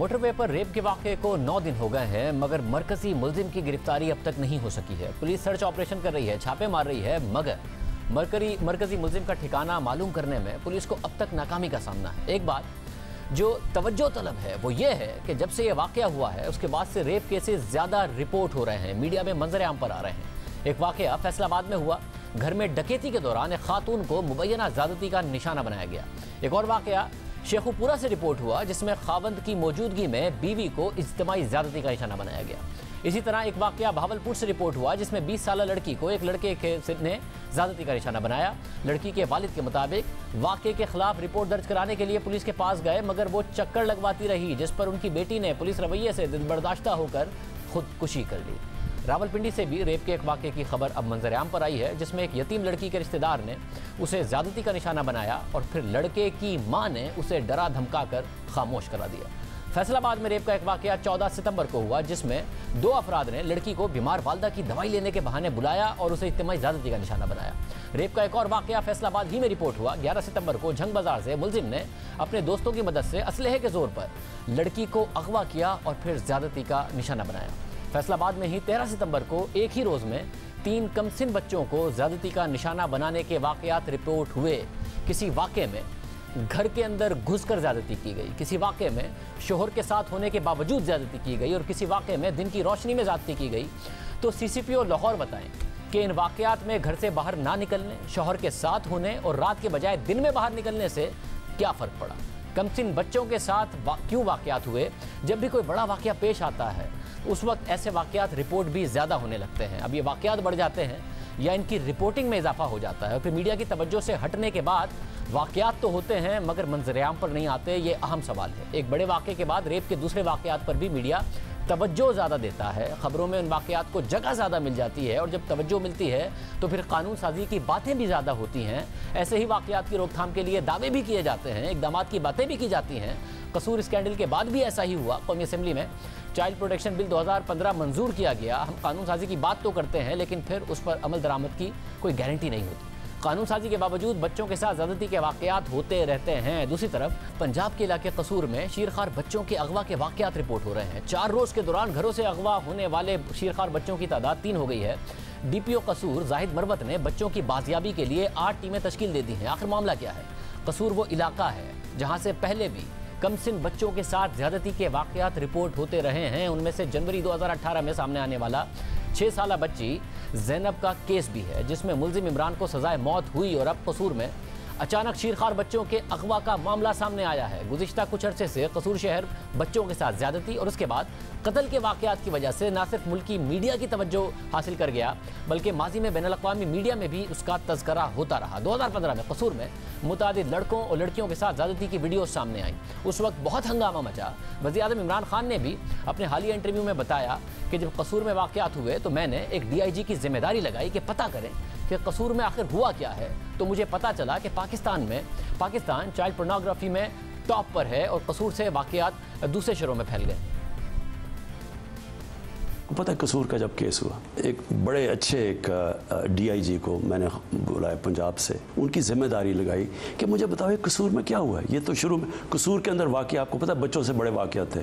Motorway पर rape के वाक़े को नौ दिन हो गए हैं, मगर मरकजी मुलजिम की गिरफ्तारी अब तक नहीं हो सकी है। पुलिस सर्च ऑपरेशन कर रही है, छापे मार रही है, मगर मरकरी, मरकजी मुलजिम का ठिकाना मालूम करने में पुलिस को अब तक नाकामी का सामना है। एक बात जो तवज्जो तलब है, वो ये है कि जब से ये वाक़ हुआ है, उसके बाद से रेप केसेस ज़्यादा रिपोर्ट हो रहे हैं, मीडिया में मंजर आम पर आ रहे हैं। एक वाक़ फैसलाबाद में हुआ, घर में डकैती के दौरान एक खातून को मुबैना ज़्यादती का निशाना बनाया गया। एक और वाक़ शेखुपुरा से रिपोर्ट हुआ, जिसमें खावंद की मौजूदगी में बीवी को इज्तमाही ज्यादती का निशाना बनाया गया। इसी तरह एक वाक्य भावलपुर से रिपोर्ट हुआ, जिसमें 20 साल लड़की को एक लड़के के ने ज्यादती का निशाना बनाया। लड़की के वालिद के मुताबिक, वाक्य के खिलाफ रिपोर्ट दर्ज कराने के लिए पुलिस के पास गए, मगर वो चक्कर लगवाती रही, जिस पर उनकी बेटी ने पुलिस रवैये से दिलबर्दाश्ता होकर खुदकुशी कर ली। रावलपिंडी से भी रेप के एक वाक्य की खबर अब मंजर आम पर आई है, जिसमें एक यतीम लड़की के रिश्तेदार ने उसे ज्यादती का निशाना बनाया और फिर लड़के की माँ ने उसे डरा धमका कर खामोश करा दिया। फैसलाबाद में रेप का एक वाक्य 14 सितंबर को हुआ, जिसमें दो अफराद ने लड़की को बीमार वालदा की दवाई लेने के बहाने बुलाया और उसे इतमाही ज्यादती का निशाना बनाया। रेप का एक और वाक्य फैसलाबाद ही में रिपोर्ट हुआ। 11 सितंबर को झंग बाज़ार से मुलजिम ने अपने दोस्तों की मदद से असलहे के ज़ोर पर लड़की को अगवा किया और फिर ज्यादती का निशाना बनाया। फैसलाबाद में ही 13 सितंबर को एक ही रोज में तीन कमसिन बच्चों को ज्यादती का निशाना बनाने के वाकयात रिपोर्ट हुए। किसी वाक़े में घर के अंदर घुसकर ज्यादती की गई। किसी वाक़े में शोहर के साथ होने के बावजूद ज्यादती की गई और किसी वाक़े में दिन की रोशनी में ज्यादती की गई। तो सीसीपीओ लाहौर बताएँ कि इन वाकयात में घर से बाहर ना निकलने शोहर के साथ होने और रात के बजाय दिन में बाहर निकलने से क्या फ़र्क पड़ा? कमसिन बच्चों के साथ वा, क्यों वाकयात हुए? जब भी कोई बड़ा वाक़ पेश आता है उस वक्त ऐसे वाकयात रिपोर्ट भी ज़्यादा होने लगते हैं। अब ये वाकयात बढ़ जाते हैं या इनकी रिपोर्टिंग में इजाफा हो जाता है और फिर मीडिया की तवज्जो से हटने के बाद वाकयात तो होते हैं, मगर मंजरेआम पर नहीं आते, ये अहम सवाल है। एक बड़े वाक़े के बाद रेप के दूसरे वाकयात पर भी मीडिया तवज्जो ज़्यादा देता है। ख़बरों में उन वाक़ात को जगह ज़्यादा मिल जाती है और जब तवज्जो मिलती है तो फिर कानून साजी की बातें भी ज़्यादा होती हैं। ऐसे ही वाक़ात की रोकथाम के लिए दावे भी किए जाते हैं इकदाम की बातें भी की जाती हैं। कसूर स्कैंडल के बाद भी ऐसा ही हुआ कौमी असम्बली में। चाइल्ड प्रोटेक्शन बिल 2015 मंजूर किया गया। हम कानून साजी की बात तो करते हैं, लेकिन फिर उस पर अमल दरामद की कोई गारंटी नहीं होती। कानून साजी के बावजूद बच्चों के साथ ज्यादती के वाकयात होते रहते हैं। दूसरी तरफ़, पंजाब के इलाके कसूर में शीरखार बच्चों के अगवा के वाकयात रिपोर्ट हो रहे हैं। चार रोज के दौरान घरों से अगवा होने वाले शीरखार बच्चों की तादाद तीन हो गई है। डीपीओ कसूर, जाहिद मरवत ने बच्चों की बाजियाबी के लिए आठ टीमें तश्कील दे दी हैं। आखिर मामला क्या है? कसूर वो इलाका है जहाँ से पहले भी कमसिन बच्चों के साथ ज्यादती के वाकयात रिपोर्ट होते रहे हैं। उनमें से जनवरी 2018 में सामने आने वाला छः साल बच्ची जैनब का केस भी है, जिसमें मुलजिम इमरान को सजाए मौत हुई और अब कसूर में अचानक शीरखार बच्चों के अगवा का मामला सामने आया है। गुजशत कुछ अरसे से कसूर शहर बच्चों के साथ ज्यादती और उसके बाद कत्ल के वाकयात की वजह से न सिर्फ़ मुल्की मीडिया की तवज्जो हासिल कर गया, बल्कि माजी में बैन अवी मीडिया में भी उसका तस्करा होता रहा। दो हज़ार पंद्रह में कसूर में मुताद लड़कों और लड़कियों के साथ ज्यादती की वीडियो सामने आई। उस वक्त बहुत हंगामा मचा। वजी अजम इमरान खान ने भी अपने हालिया इंटरव्यू में बताया कि जब कसूर में वाकयात हुए तो मैंने एक डी आई जी की ज़िम्मेदारी लगाई कि पता करें कि कसूर में आखिर हुआ क्या है? तो मुझे पता चला कि पाकिस्तान में, पाकिस्तान चाइल्ड पोर्नोग्राफी में टॉप पर है और कसूर से वाकयात दूसरे शहरों में फैल गए। पता है कसूर का जब केस हुआ, एक बड़े अच्छे एक डीआईजी को मैंने बुलाया पंजाब से। उनकी ज़िम्मेदारी लगाई कि मुझे बताओ कसूर में क्या हुआ है? ये तो शुरू में, कसूर के अंदर वाक़ आपको पता है बच्चों से बड़े वाक़ थे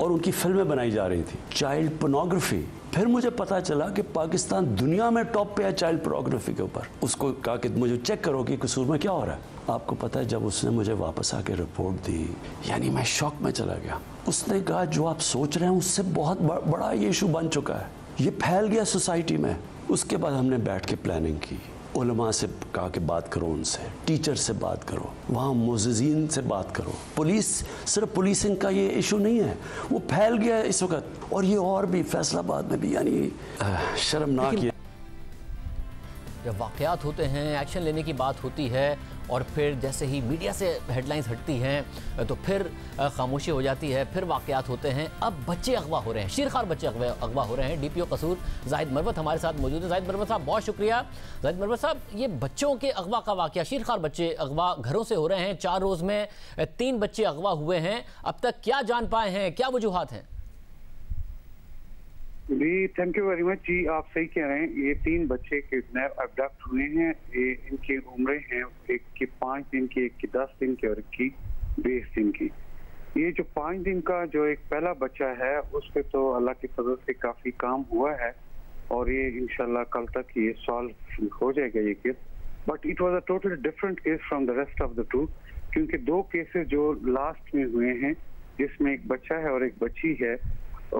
और उनकी फ़िल्में बनाई जा रही थी चाइल्ड पोनोग्राफी फिर मुझे पता चला कि पाकिस्तान दुनिया में टॉप पे है चाइल्ड पोनोग्राफी के ऊपर। उसको कहा कि मुझे चेक करो कि कसूर में क्या हो रहा है। आपको पता है जब उसने मुझे वापस आके रिपोर्ट दी यानी मैं शौक में चला गया। उसने कहा जो आप सोच रहे हैं उससे बहुत बड़ा ये इशू बन चुका है। ये फैल गया सोसाइटी में। उसके बाद हमने बैठ के प्लानिंग की। उलमा से कहा कि बात करो उनसे। टीचर से बात करो। वहाँ मुजीन से बात करो। पुलिस सिर्फ़ पुलिसिंग का ये इशू नहीं है। वो फैल गया इस वक्त। और ये और भी फैसलाबाद में भी यानी शर्मनाक ये जब वाक़ात होते हैं, एक्शन लेने की बात होती है और फिर जैसे ही मीडिया से हेडलाइंस हटती हैं तो फिर खामोशी हो जाती है, फिर वाक़ात होते हैं। अब बच्चे अगवा हो रहे हैं, शीरखार बच्चे अगवा हो रहे हैं। डी पी ओ कसूर जाहिद मरवत हमारे साथ मौजूद है। जाहिद मरवत साहब, बहुत शुक्रिया। जाहिद मरवत साहब, ये बच्चों के अगवा का वाक़ शीरखार बच्चे अगवा घरों से हो रहे हैं, चार रोज़ में तीन बच्चे अगवा हुए हैं। अब तक क्या जान पाए हैं, क्या वजूहत हैं? जी थैंक यू वेरी मच जी। आप सही कह रहे हैं, ये तीन बच्चे किडनैप अबडक्ट हुए हैं। ये इनकी उम्रें हैं, एक की पाँच दिन की, एक की दस दिन की और एक की बीस दिन की। ये जो पाँच दिन का जो एक पहला बच्चा है, उस पे तो अल्लाह की फजल से काफ़ी काम हुआ है और ये इंशाल्लाह कल तक ये सॉल्व हो जाएगा ये case. But it was a totally different case from the rest of the two क्योंकि दो केसेस जो लास्ट में हुए हैं, जिसमें एक बच्चा है और एक बच्ची है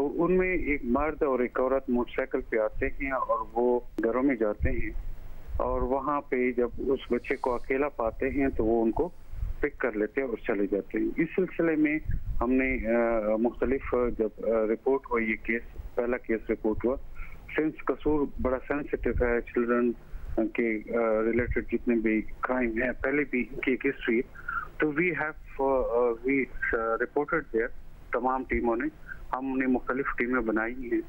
उनमें एक मर्द और एक औरत मोटरसाइकिल पे आते हैं और वो घरों में जाते हैं। और वहाँ पे जब उस बच्चे को अकेला पाते हैं तो वो उनको पिक कर लेते हैं और चले जाते हैं। इस सिलसिले में हमने मुख्तलिफ़ जब रिपोर्ट हुआ ये केस पहला केस रिपोर्ट हुआ। सिंस कसूर, बड़ा सेंसिटिव है चिल्ड्रन के रिलेटेड जितने भी क्राइम है, पहले भी इनकी एक हिस्ट्री तो we have we reported there तमाम टीमों ने। हमने मुख्तलिफ़ टीमें बनाई हैं।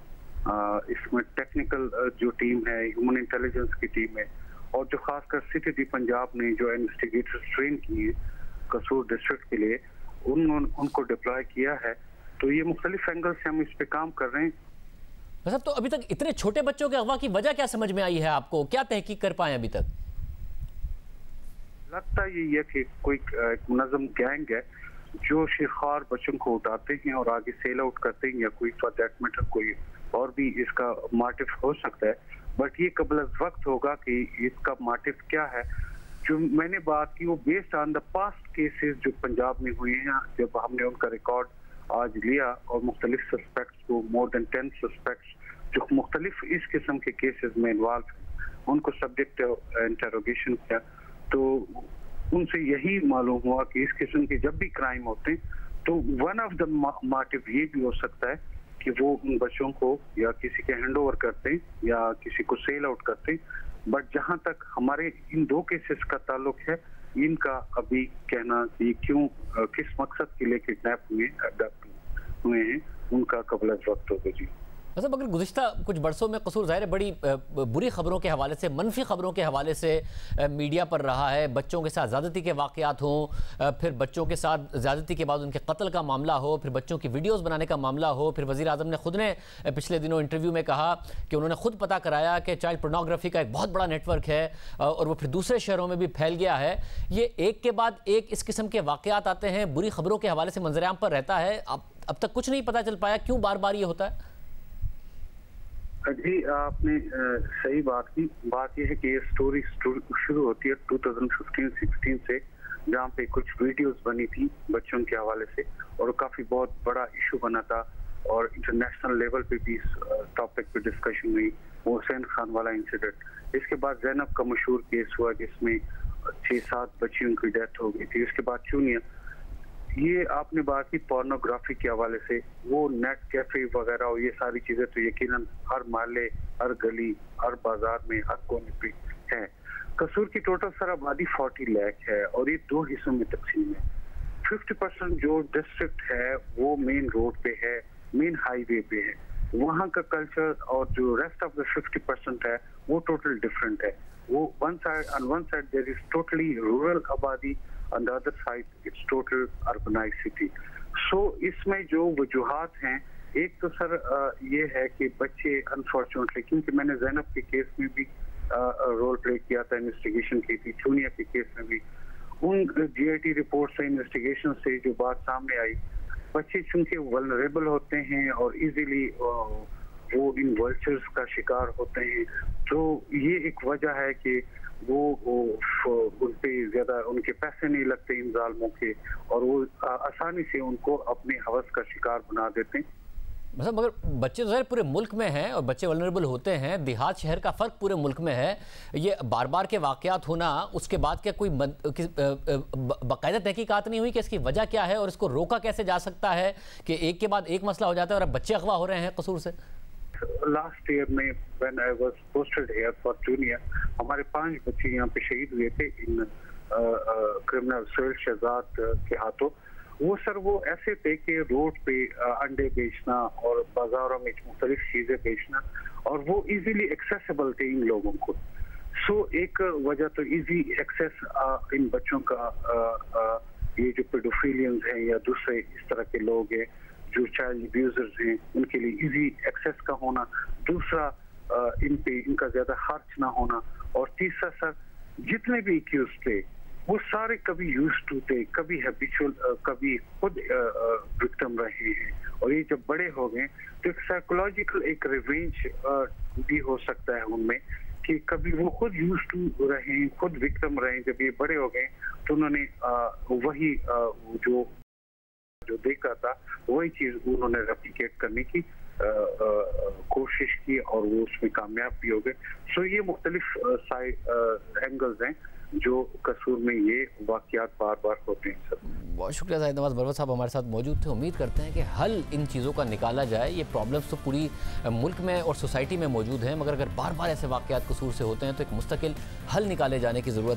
इसमें टेक्निकल जो टीम है ह्यूमन इंटेलिजेंस की टीम है और जो खासकर सिटी डी पंजाब ने जो इन्वेस्टिगेटर ट्रेन किए कसूर डिस्ट्रिक्ट के लिए उन, उन उनको डिप्लॉय किया है। तो ये मुख्तलिफ़ एंगल से हम इस पे काम कर रहे हैं। मतलब तो अभी तक इतने छोटे बच्चों के अगवा की वजह क्या समझ में आई है आपको? क्या तहकीक कर पाए अभी तक? लगता ये है कि कोई एक मुनजम गैंग है जो शिखार बच्चों को उठाते हैं और आगे सेल आउट करते हैं या कोई फॉर दैट मैटर कोई और भी इसका मोटिव हो सकता है बट ये कबल वक्त होगा कि इसका मोटिव क्या है। जो मैंने बात की वो based on the past cases जो पंजाब में हुए हैं, जब हमने उनका रिकॉर्ड आज लिया और मुख्तलिफ़ सस्पेक्ट्स को मोर देन टेन सस्पेक्ट्स जो मुख्तलिफ़ इस किस्म के केसेस में इन्वॉल्व हैं, उनको सब्जेक्ट इंटरोगेशन किया तो उनसे यही मालूम हुआ कि इस किस्म के जब भी क्राइम होते हैं तो वन ऑफ़ द मोटिव ये भी हो सकता है कि वो उन बच्चों को या किसी के हैंड ओवर करते हैं, या किसी को सेल आउट करते हैं। बट जहाँ तक हमारे इन दो केसेस का ताल्लुक है, इनका अभी कहना कि क्यों किस मकसद के लिए किडनैप हुए हुए हैं, उनका कबल वक्त होगा जी। मतलब अगर गुजशत कुछ बरसों में कसूर ज़ाहिर बड़ी बुरी खबरों के हवाले से, मनफी खबरों के हवाले से मीडिया पर रहा है, बच्चों के साथ ज़्यादती के वाक़ात हों फिर बच्चों के साथ ज़्यादती के बाद उनके कत्ल का मामला हो, फिर बच्चों की वीडियोज़ बनाने का मामला हो, फिर वजी अजम ने खुद ने पिछले दिनों इंटरव्यू में कहा कि उन्होंने खुद पता कराया कि चाइल्ड पोर्नोग्राफी का एक बहुत बड़ा नेटवर्क है और वो फिर दूसरे शहरों में भी फैल गया है। ये एक के बाद एक इस किस्म के वाक़ात आते हैं, बुरी खबरों के हवाले से मंजरेआम पर रहता है। अब अब तक कुछ नहीं पता चल पाया, क्यों बार बार ये होता है? जी आपने सही बात की। बात यह है कि ये स्टोरी शुरू होती है 2015-16 से, जहाँ पे कुछ वीडियोस बनी थी बच्चों के हवाले से, और काफ़ी बहुत बड़ा इशू बना था, और इंटरनेशनल लेवल पे भी इस टॉपिक पे डिस्कशन हुई, हुसैन खान वाला इंसिडेंट इसके बाद जैनब का मशहूर केस हुआ, जिसमें छह सात बच्चियों की डेथ हो गई थी। उसके बाद चूनिया ये आपने बात की पोर्नोग्राफी के हवाले से, वो नेट कैफ़े वगैरह और ये सारी चीज़ें तो यकीनन हर माले हर गली, हर बाज़ार में, हर कोने पे है। कसूर की टोटल सर आबादी फोर्टी लैख है और ये दो हिस्सों में तकसीम है। फिफ्टी परसेंट जो डिस्ट्रिक्ट है, वो मेन रोड पे है मेन हाईवे पे है। वहाँ का कल्चर और जो rest of the fifty percent है, वो टोटल डिफरेंट है। वो one side on one side there is totally rural आबादी on the other side, it's total urbanized city so, इसमें जो वजूहत हैं, एक तो सर ये है कि बच्चे अनफॉर्चुनेटली क्योंकि मैंने जैनब के केस में भी रोल प्ले किया था इन्वेस्टिगेशन की थी चूनिया के केस में भी। उन जीआईटी रिपोर्ट से इन्वेस्टिगेशन से जो बात सामने आई, बच्चे चूँकि वलनरेबल होते हैं और इजीली वो इन वर्चर्स का शिकार होते हैं। तो ये एक वजह है कि वो, वो उन पर ज़्यादा उनके पैसे नहीं लगते इन जालमों के और वो आसानी से उनको अपने हवस का शिकार बना देते हैं। मतलब मगर बच्चे तो पूरे मुल्क में हैं और बच्चे वनरेबल होते हैं। देहात शहर का फ़र्क पूरे मुल्क में है। ये बार बार के वाक़ात होना उसके बाद क्या कोई बाकायदा तहकीकात नहीं हुई कि इसकी वजह क्या है और इसको रोका कैसे जा सकता है कि एक के बाद एक मसला हो जाता है और अब बच्चे अगवा हो रहे हैं कसूर से? लास्ट ईयर में when I was posted here for junior हमारे पाँच बच्चे यहाँ पे शहीद हुए थे इन क्रिमिनल सोहेल शहजाद के हाथों। वो सर वो ऐसे थे कि रोड पे अंडे बेचना और बाजारों में मुख्तलिफ़ चीज़ें बेचना और वो इजीली एक्सेसिबल थे इन लोगों को। सो एक वजह तो इजी एक्सेस इन बच्चों का आ, आ, ये जो पेडोफिलियंस हैं या दूसरे इस तरह के लोग हैं जो चाइल्ड अब्यूजर्स हैं, उनके लिए इजी एक्सेस का होना, दूसरा इन पे इनका ज़्यादा खर्च ना होना, और तीसरा सर, जितने भी एक्यूज थे, वो सारे कभी यूज़ टू थे, कभी हैबिचुअल कभी खुद विक्टम रहे हैं। और ये जब बड़े हो गए तो एक साइकोलॉजिकल एक रिवेंज भी हो सकता है उनमें, कि कभी वो खुद यूज़ टू रहे खुद विक्टम रहे जब ये बड़े हो गए तो उन्होंने वही जो जो देखा था, वही चीज़ उन्होंने रेप्लिकेट करने की कोशिश की और वो उसमें कामयाब भी हो गए। सो ये मुख्तलिफ़ एंगल्स हैं जो कसूर में ये वाकयात बार बार होते हैं, सर। बहुत शुक्रिया जाहिद नवाज़। बरवा साहब हमारे साथ मौजूद थे। उम्मीद करते हैं कि हल इन चीज़ों का निकाला जाए। ये प्रॉब्लम्स तो पूरी मुल्क में और सोसाइटी में मौजूद हैं, मगर अगर बार बार ऐसे वाकयात कसूर से होते हैं तो एक मुस्तकिल हल निकाले जाने की ज़रूरत